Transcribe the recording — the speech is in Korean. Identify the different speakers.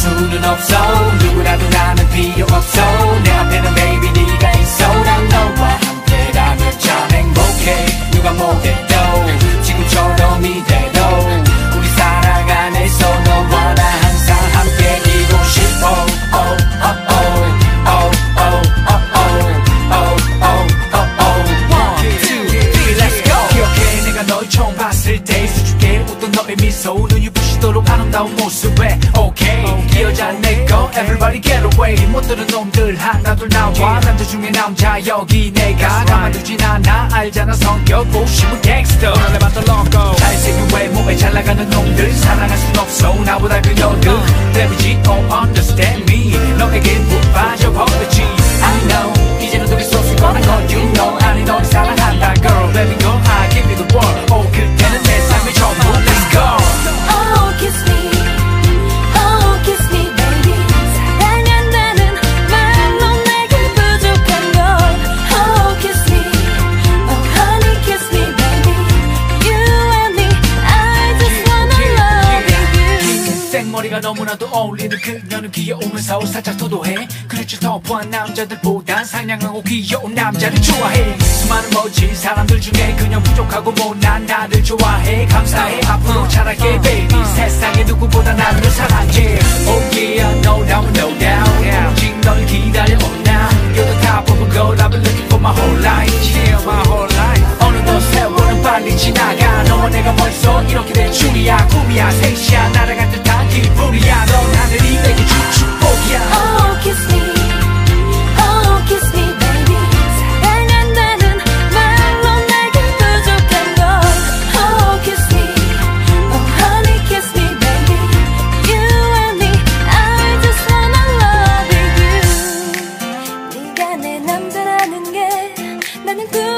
Speaker 1: 수는 없어 누구라도 나는 필요 없어 내 앞에는 baby 네가 있어 난 너와 함께라면 참 행복해 누가 못해도 지금처럼 이대로 우리 사랑 안에서 너와 나 항상 함께이고 싶어 oh, oh, oh. Oh, oh, oh, oh, oh, oh, oh, oh. One, two, three, let's go. 기억해 내가 널 처음 봤을 때 수줍게 웃던 너의 미소 눈이 부시도록 아름다운 모습 everybody get away. 못 들은 놈들 하나 둘 나와. 남자 중에 남자 여기 내가 가만두진 않아. 알잖아 성격. 고심은 갱스터
Speaker 2: 너네 봤던 logo
Speaker 1: 잘생긴 외모 생머리가 너무나도 어울리는 그녀는 귀여우면서 살짝 도도해. 그렇지 터프한 남자들보단 상냥하고 귀여운 남자를 좋아해. 수많은 멋진 사람들 중에 그냥 부족하고 못난 나를 좋아해. 감사해 앞으로 잘할게 너와 내가 벌써 이렇게 된 줄이야 꿈이야 셋이야 날아간 듯한 기분이야 넌 하늘이 내게 준 축복이야 Oh kiss me
Speaker 2: Oh kiss me baby
Speaker 1: 사랑한다는 말로 내게 부족한 걸 Oh kiss me Oh honey kiss me baby You and me I just wanna love you 네가 내 남자라는 게 나는 꿈